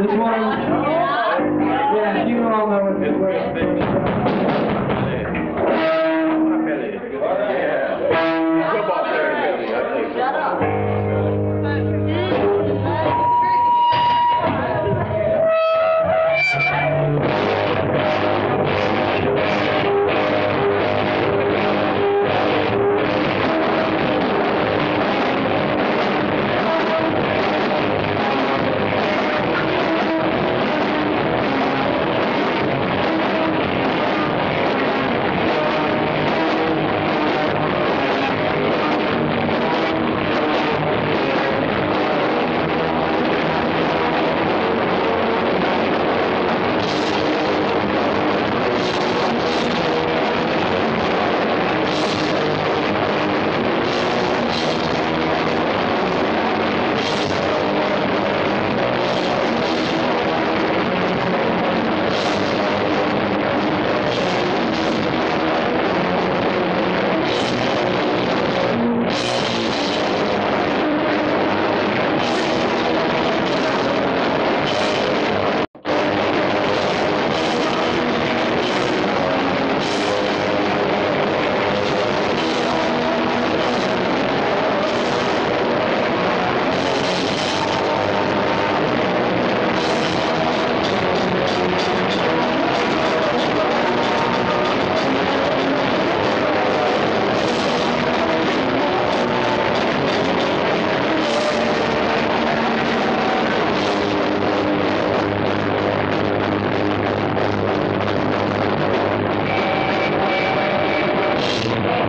This one, yeah, you all know what this is. Thank